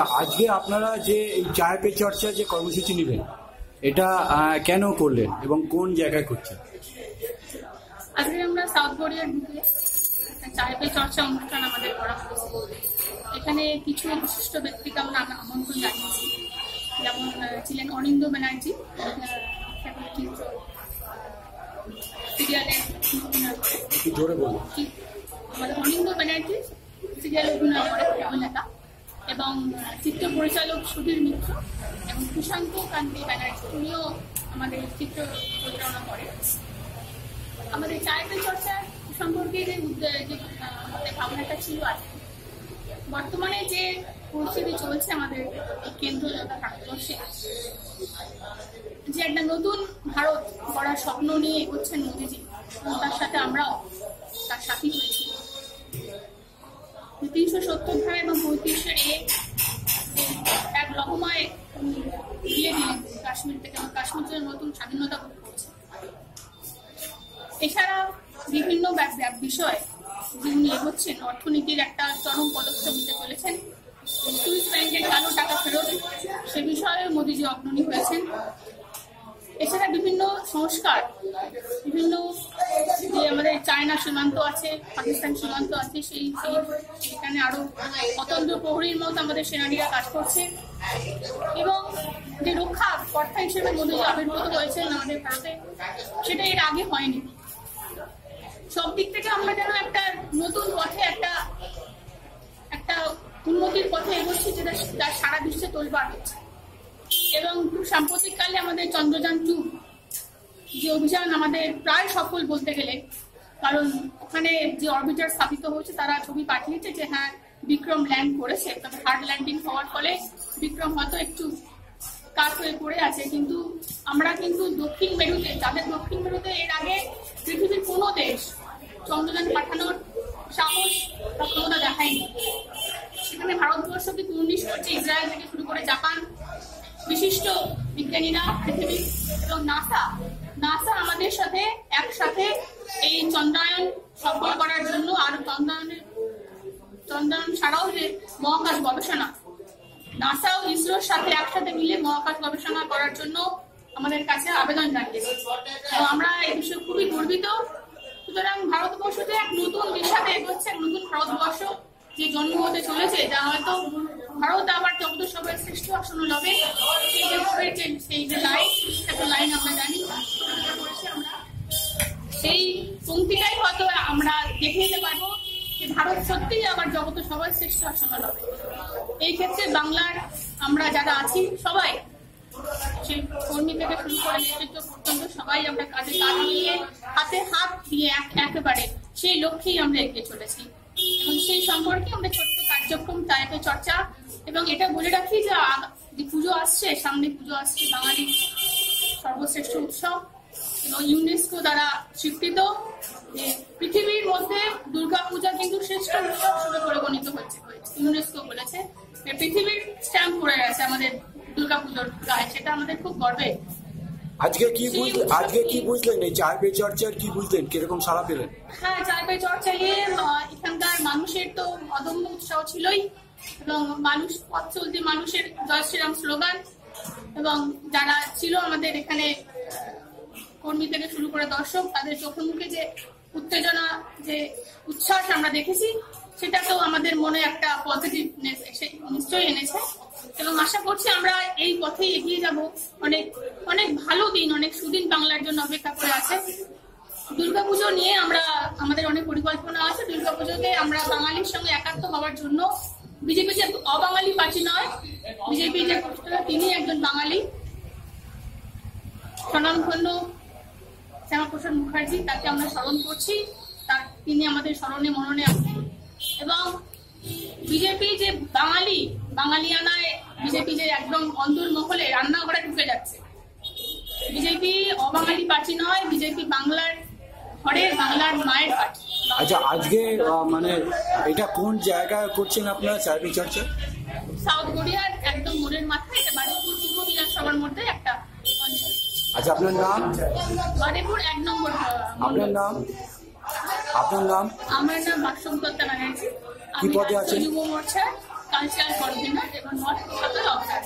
আচ্ছা আজকে আপনারা যে চায় পে চর্চা যে কর্মসূচি নেবেন এটা কেন করলেন এবং কোন জায়গায় করছেন? আজকে আমরা সাউথ কোরিয়ার ঢুকে চায় পে চর্চা অনুষ্ঠান আমাদের করা হয়েছে। এখানে কিছু বিশিষ্ট ব্যক্তিকে আমরা আম- আমন্ত্রণ জানিয়েছি। যেমন ছিলেন অনিন্দ ব্যানার্জি সিরিয়ালের আমাদের অনিন্দ ব্যানার্জি সিরিয়ালে অভিনয় করে অভিনেতা। এবং চিত্র পরিচালক সুধীর মিত্র এবং সুশান্ত কান্তি ব্যানার্জি উনিও আমাদের চিত্র পরিচালনা করে। আমাদের চারিত্র চর্চা সম্পর্কে যে আমাদের ভাবনাটা ছিল আর বর্তমানে যে পরিস্থিতি চলছে আমাদের কেন্দ্র ভারতবর্ষে, যে একটা নতুন ভারত গড়ার স্বপ্ন নিয়ে এগোচ্ছেন মোদীজি তার সাথে আমরাও তার সাথী হয়েছি। তিনশো সত্তর ধারা এবং পঁয়ত্রিশের এ এক লহমায় দিয়ে দিলেন কাশ্মীর থেকে কাশ্মীর জন্য নতুন স্বাধীনতা ভোগ এছাড়া বিভিন্ন বিষয় যিনি এগোচ্ছেন, অর্থনীতির একটা চরম পদক্ষেপ নিতে চলেছেন। সুইস ব্যাংকের কালো টাকা ফেরত, সে বিষয়ে মোদীজি অগ্রণী হয়েছেন। এছাড়া বিভিন্ন সংস্কার, বিভিন্ন যে আমাদের চায়না সীমান্ত আছে, পাকিস্তান সীমান্ত আছে, সেই সেই সেখানে আরও অতন্ত্র প্রহরীর মতো আমাদের সেনানীরা কাজ করছে। এবং যে রক্ষা কর্তা হিসেবে মোদী আবির্ভূত হয়েছেন আমাদের ভারতে, সেটা এর আগে হয়নি। সব দিক থেকে আমরা যেন একটা নতুন পথে, একটা একটা উন্নতির পথে এগোচ্ছি, যেটা সারা বিশ্বে তোলবার হচ্ছে। এবং খুব সাম্প্রতিককালে আমাদের চন্দ্রযান টু যে অভিযান আমাদের প্রায় সফল বলতে গেলে, কারণ ওখানে যে অরবিটার স্থাপিত হয়েছে, তারা ছবি পাঠিয়েছে যে হ্যাঁ বিক্রম ল্যান্ড করেছে। তবে হার্ড ল্যান্ডিং হওয়ার ফলে বিক্রম হয়তো একটু কাজ হয়ে পড়ে আছে। কিন্তু আমরা কিন্তু দক্ষিণ মেরুতে, যাদের দক্ষিণ মেরুতে এর আগে পৃথিবীর কোনো দেশ চন্দ্রযান পাঠানোর সাহস বা ক্ষমতা দেখায়নি, সেখানে ভারতবর্ষকে উনিশ করছে ইসরায়েল থেকে শুরু করে জাপান বিশিষ্ট বিজ্ঞানীরা, পৃথিবী এবং নাসা। নাসা আমাদের সাথে একসাথে এই চন্দ্রায়ন সফল করার জন্য আর চন্দ্রায়নের চন্দ্রায়ন ছাড়াও যে মহাকাশ গবেষণা। নাসা ও ইসরোর সাথে একসাথে মিলে মহাকাশ গবেষণা করার জন্য আমাদের কাছে আবেদন জানিয়েছে। তো আমরা এই বিষয়ে খুবই গর্বিত। সুতরাং ভারতবর্ষতে এক নতুন দিশাতে এগোচ্ছে এক নতুন ভারতবর্ষ যে জন্ম হতে চলেছে, যা হয়তো ভারত আবার জগত সবাই শ্রেষ্ঠ আসন লবে সেই যে সেই যে লাইন একটা লাইন আমরা জানি, আমরা সেই পঙ্ক্তিটাই হয়তো আমরা দেখে নিতে পারব যে ভারত সত্যিই আবার জগত সবাই শ্রেষ্ঠ আসন লবে। এই ক্ষেত্রে বাংলার আমরা যারা আছি, সবাই কর্মী থেকে শুরু করে নেতৃত্ব পর্যন্ত সবাই আমরা কাজে কাজ মিলিয়ে হাতে হাত দিয়ে একেবারে সেই লক্ষ্যেই আমরা এগিয়ে চলেছি। এবং সেই সম্পর্কে আমরা ছোট্ট কার্যক্রম তাইতে চর্চা এবং এটা বলে রাখি যে পুজো আসছে সামনে পুজো আসছে বাঙালি সর্বশ্রেষ্ঠ উৎসব এবং ইউনেস্কো দ্বারা স্বীকৃত যে পৃথিবীর মধ্যে দুর্গা পূজা কিন্তু শ্রেষ্ঠ উৎসব হিসেবে পরিগণিত হচ্ছে হয়েছে। ইউনেস্কো বলেছে পৃথিবীর স্ট্যাম্প পড়ে গেছে আমাদের দুর্গা পুজোর গায়ে সেটা আমাদের খুব গর্বের আজকে কি বুঝলেন আজকে কি বুঝলেন? এই চায় পে চর্চার কি বুঝলেন? কীরকম সাড়া পেলেন? হ্যাঁ চাইবে চর্চাইয়ে আহ, এখানকার মানুষের তো অদম্য উৎসাহ ছিলই। মানুষ, পথ চলতি মানুষের জয় শ্রীরাম স্লোগান। এবং যারা ছিল আমাদের এখানে কর্মী থেকে শুরু করে দর্শক, তাদের চোখে মুখে যে উত্তেজনা, যে উচ্ছ্বাস আমরা দেখেছি সেটা তো আমাদের মনে একটা পজিটিভনেস নিশ্চয়ই এনেছে। এবং আশা করছি আমরা এই পথেই এগিয়ে যাব। অনেক অনেক ভালো দিন, অনেক সুদিন বাংলার জন্য অপেক্ষা করে আছে। দুর্গাপুজো নিয়ে আমরা, আমাদের অনেক পরিকল্পনা আছে। দুর্গাপুজোতে আমরা বাঙালির সঙ্গে একাত্ম হওয়ার জন্য বিজেপি যে অবাঙালি পার্টি নয়, বিজেপি যে তিনি একজন বাঙালি। স্বনামধন্য শ্যামাপ্রসাদ মুখার্জি, তাকে আমরা স্মরণ করছি। তার, তিনি আমাদের স্মরণে, মননে আছেন। এবং বিজেপি যে বাঙালি, বাঙালিয়ানায় বিজেপি যে একদম অন্তর্মহলে রান্নাঘরে ঢুকে যাচ্ছে। বিজেপি অবাঙালি পার্টি নয়, বিজেপি বাংলার ঘরের বাংলার মায়ের পার্টি। আচ্ছা আজকে মানে এটা কোন জায়গায় করছেন আপনারা পে চর্চা? সাউথ একদম মোড়ের মাথায় এটা বারিপুর পূর্ব বিধানসভার মধ্যে একটা আচ্ছা আপনার নাম? এক নম্বর আপনার নাম? আপনার নাম? আমার নাম বাসম দত্তা ব্যানার্জি আমি পদে আছেন? যুব মোর্চার কালচারাল কোঅর্ডিনেটর এবং নর্থ সাথে অফিসার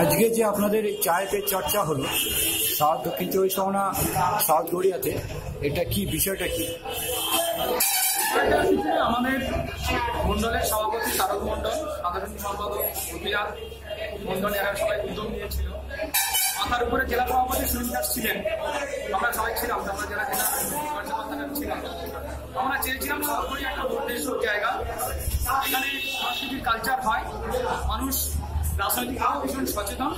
আজকে যে আপনাদের এই চায় পে চর্চা হলো সাউথ দক্ষিণ চব্বিশ পরগনা সাউথ গড়িয়াতে, এটা কি, বিষয়টা কি? আমাদের মন্ডলের সভাপতি শারদ মন্ডল সাধারণ সম্পাদক মন্ডল এরা সবাই উদ্যোগ নিয়েছিল। মাথার উপরে জেলা সভাপতি সুনীল দাস ছিলেন। আমরা সবাই ছিলাম আমরা জেলা জেলা ছিলাম আমরা চেয়েছিলাম সরকারি একটা উদ্দেশ্যক জায়গা। এখানে সাংস্কৃতিক কালচার হয়। মানুষ রাজনৈতিকভাবেও ভীষণ সচেতন।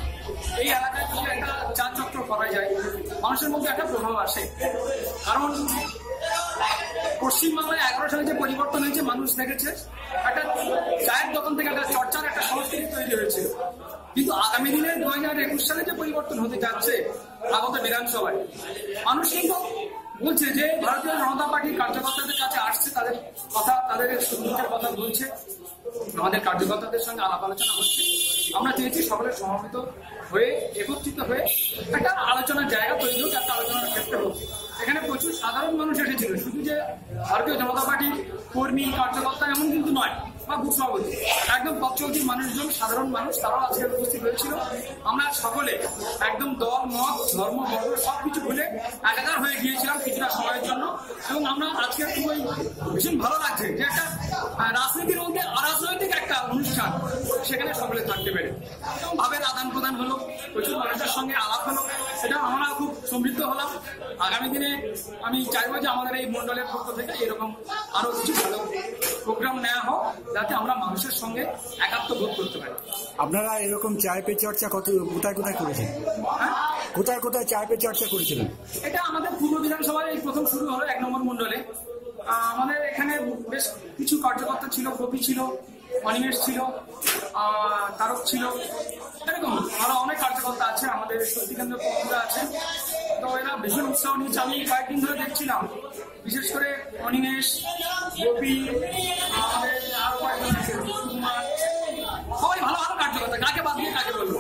এই এলাকায় যদি একটা চারচক্র করা যায়। মানুষের মধ্যে একটা প্রভাব আসে। কারণ পশ্চিমবাংলায় এগারো সালে যে পরিবর্তন হয়েছে, মানুষ দেখেছে, একটা চায়ের দোকান থেকে একটা চর্চার একটা সংস্কৃতি তৈরি হয়েছে। কিন্তু আগামী দিনে দু হাজার একুশ সালে যে পরিবর্তন হতে যাচ্ছে আগত বিধানসভায়। মানুষ কিন্তু বলছে যে, ভারতীয় জনতা পার্টির কার্যকর্তাদের কাছে আসছে, তাদের কথা, তাদের সুন্দরের কথা বলছে। আমাদের কার্যকর্তাদের সঙ্গে আলাপ আলোচনা হচ্ছে। আমরা চেয়েছি সকলে সমবেত হয়ে, একত্রিত হয়ে একটা আলোচনার জায়গা তৈরি হোক, একটা আলোচনার ক্ষেত্রে হোক। এখানে প্রচুর সাধারণ মানুষ এসেছিল। শুধু যে ভারতীয় জনতা পার্টির কর্মী, কার্যকর্তা এমন কিন্তু নয় বা বুথ সভাপতি একদম পথচলতি মানুষজন, সাধারণ মানুষ, তারাও আজকে উপস্থিত হয়েছিল। আমরা সকলে একদম দল, মত, ধর্ম বর্গ সবকিছু ভুলে একাকার হয়ে গিয়েছিলাম কিছুটা সময়ের জন্য। এবং আমরা আজকে খুবই ভীষণ ভালো লাগছে যে একটা রাজনীতির মধ্যে অরাজনৈতিক একটা অনুষ্ঠান সেখানে সকলে থাকতে পেরে। ভাবের আদান প্রদান হলো, প্রচুর মানুষের সঙ্গে আলাপ হলো। সেটা আমরা খুব সমৃদ্ধ হলাম। আগামী দিনে আমি চাইব যে আমাদের এই মন্ডলের পক্ষ থেকে এরকম আরও কিছু ভালো প্রোগ্রাম নেওয়া হোক যাতে আমরা মানুষের সঙ্গে একাত্ম বোধ করতে পারি। আপনারা এরকম চায় পে চর্চা কত কোথায় কোথায় করেছেন? হ্যাঁ? কোথায় কোথায় চায় পে চর্চা করেছিলেন? এটা আমাদের পূর্ব বিধানসভায় এই প্রথম শুরু হলো এক নম্বর মন্ডলে আমাদের এখানে বেশ কিছু কার্যকর্তা ছিল কপি ছিল। অনিমেষ ছিল তারক ছিল। এরকম আরও অনেক কার্যকর্তা আছে আমাদের শক্তি কেন্দ্র কর্মীরা আছে তো এরা ভীষণ উৎসাহ নিয়েছে। আমি কয়েকদিন ধরে দেখছিলাম বিশেষ করে অনিমেষ গোপী আমাদের আরও কয়েকজন আছে সবাই ভালো ভালো কার্যকর্তা। কাকে বাদ দিয়ে কাকে বলব?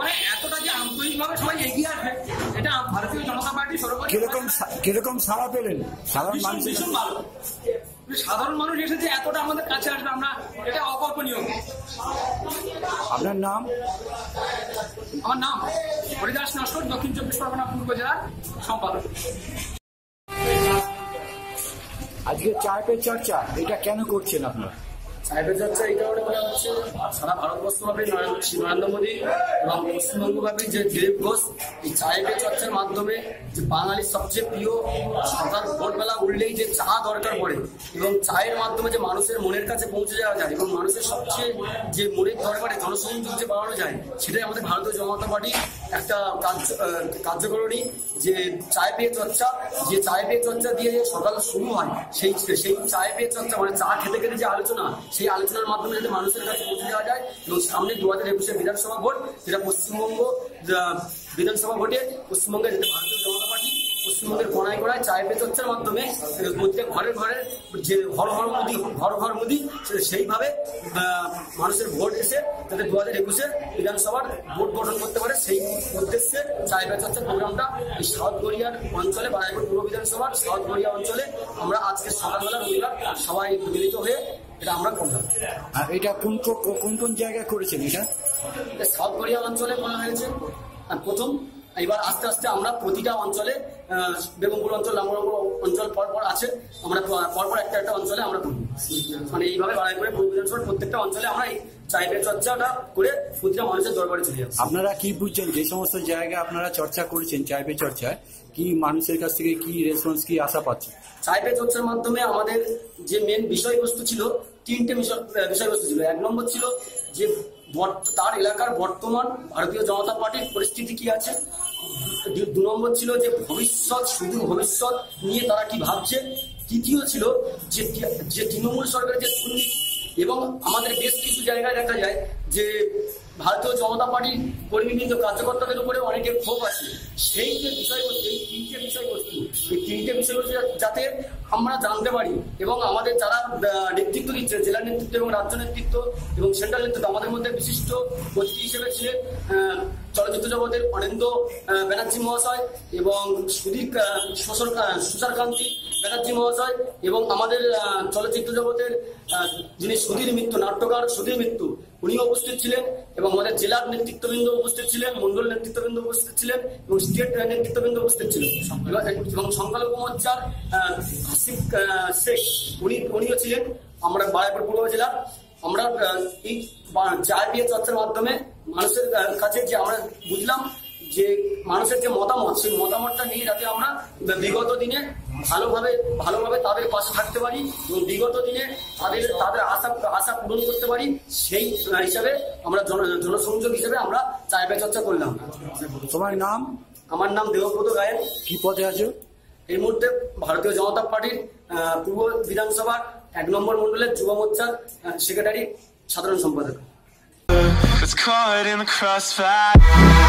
মানে এতটা যে আন্তরিকভাবে সবাই এগিয়ে আসবে এটা ভারতীয় জনতা পার্টি সর্বোচ্চ কীরকম কীরকম সাড়া পেলেন? সাধারণ মানুষের ভীষণ ভালো। সাধারণ মানুষ এসেছে এতটা আমাদের কাছে আসবে আমরা এটা অকল্পনীয়। আপনার নাম? আমার নাম হরিদাস নস্কর দক্ষিণ চব্বিশ পরগনা পূর্ব জেলার সম্পাদক। আজকে চায় পে চর্চা এটা কেন করছেন আপনারা? সাইবার চর্চা এই কারণে করা হচ্ছে। সারা ভারতবর্ষব্যাপী নরেন্দ্র মোদী এবং পশ্চিমবঙ্গব্যাপী যে দিলীপ ঘোষ, এই চায়ের চর্চার মাধ্যমে যে বাঙালির সবচেয়ে প্রিয় সকাল ভোরবেলা উঠলেই যে চা দরকার পড়ে এবং চায়ের মাধ্যমে যে মানুষের মনের কাছে পৌঁছে যাওয়া যায় এবং মানুষের সবচেয়ে যে মনের দরকারে জনসংযোগ যে বাড়ানো যায়, সেটাই আমাদের ভারতীয় জনতা পার্টি একটা কার্য কার্যকরণী যে চায় পেয়ে চর্চা। যে চায় পেয়ে চর্চা দিয়ে যে সকাল শুরু হয়, সেই সেই চায় পেয়ে চর্চা মানে চা খেতে খেতে যে আলোচনা সেই আলোচনার মাধ্যমে যাতে মানুষের কাছে পৌঁছে দেওয়া যায়, এবং সামনে দু হাজার একুশে বিধানসভা ভোট, যেটা পশ্চিমবঙ্গ বিধানসভা ভোটে পশ্চিমবঙ্গের ভারতীয় জনতা পার্টি, পশ্চিমবঙ্গের কোনায় কোনায় চায় পে চর্চার মাধ্যমে প্রত্যেক ঘরের ঘরের যে ঘর ঘর মুদি, ঘর ঘর মুদি সেইভাবে মানুষের ভোট এসে যাতে দু হাজার একুশে বিধানসভার ভোট গঠন করতে পারে, সেই উদ্দেশ্যে চায় পে চর্চার প্রোগ্রামটা এই সাউথ গড়িয়ার অঞ্চলে বারাইপুর পূর্ব বিধানসভার সাউথ গড়িয়া অঞ্চলে আমরা আজকে সকালবেলা রবিবার সবাই মিলিত হয়ে এটা আমরা করলাম। আর এটা কোন কোন কোন জায়গায় করেছেন এটা সাউথ কোরিয়া অঞ্চলে করা হয়েছে। আর প্রথম এবার আস্তে আস্তে আমরা প্রতিটা অঞ্চলে বেগমপুর অঞ্চল রামগড় অঞ্চল পরপর আছে। আমরা পরপর একটা একটা অঞ্চলে আমরা মানে এইভাবে লড়াই করে পূর্ব বিধানসভার প্রত্যেকটা অঞ্চলে আমরা এই চাইবের চর্চাটা করে প্রতিটা মানুষের দরবারে চলে যাচ্ছি আপনারা কি বুঝছেন? যে সমস্ত জায়গায় আপনারা চর্চা করেছেন পে চর্চায় কি মানুষের কাছ থেকে কি রেসপন্স কি আশা পাচ্ছেন? চাইপে চর্চার মাধ্যমে আমাদের যে মেন বিষয়বস্তু ছিল তিনটে বিষয়- বিষয়বস্তু ছিল। এক নম্বর ছিল যে তার এলাকার বর্তমান ভারতীয় জনতা পার্টির পরিস্থিতি কি আছে? দু- নম্বর ছিল যে ভবিষ্যৎ সুদূর ভবিষ্যৎ নিয়ে তারা কি ভাবছে? তৃতীয় ছিল যে যে তৃণমূল সরকারের যে দুর্নীতি এবং আমাদের বেশ কিছু জায়গায় দেখা যায় যে ভারতীয় জনতা পার্টির কর্মীবৃন্দ কার্যকর্তাদের উপরে অনেকের ক্ষোভ আছে। সেই যে বিষয়বস্তু এই তিনটে বিষয়বস্তু এই তিনটে বিষয়বস্তু যাতে আমরা জানতে পারি এবং আমাদের যারা নেতৃত্ব দিচ্ছে জেলা নেতৃত্ব এবং রাজ্য নেতৃত্ব এবং সেন্ট্রাল নেতৃত্ব আমাদের মধ্যে বিশিষ্ট অতিথি হিসেবে ছিলেন চলচ্চিত্র জগতের অনিন্দ ব্যানার্জি মহাশয় এবং সুদীপ শোষণ আহ, তুষারকান্তি ব্যানার্জি মহাশয় এবং আমাদের চলচ্চিত্র জগতের যিনি সুধীর মিত্র নাট্যকার সুধীর মিত্র উনিও উপস্থিত ছিলেন এবং আমাদের জেলার নেতৃত্ববৃন্দ উপস্থিত ছিলেন, মন্ডল নেতৃত্ববৃন্দ উপস্থিত ছিলেন এবং স্টেট নেতৃত্ববৃন্দ উপস্থিত ছিলেন। এবং সংখ্যালঘু মোর্চার হাসিফ শেখ উনি, উনিও ছিলেন। আমরা বারাইপুর পূর্ব জেলা। আমরা এই চার বিয়ে চর্চার মাধ্যমে মানুষের কাছে যে আমরা বুঝলাম যে মানুষের যে মতামত সেই মতামতটা নিয়ে যাতে আমরা বিগত দিনে ভালোভাবে ভালোভাবে তাদের পাশে থাকতে পারি এবং বিগত দিনে তাদের তাদের আশা আশা পূরণ করতে পারি সেই হিসাবে আমরা জন জনসংযোগ হিসেবে আমরা চাইবে চর্চা করলাম। তোমার নাম? আমার নাম দেবব্রত গায়েন কি পদে আছো? এই মুহূর্তে ভারতীয় জনতা পার্টির পূর্ব বিধানসভার এক নম্বর মন্ডলের যুব মোর্চার সেক্রেটারি সাধারণ সম্পাদক। It's caught in the crossfire.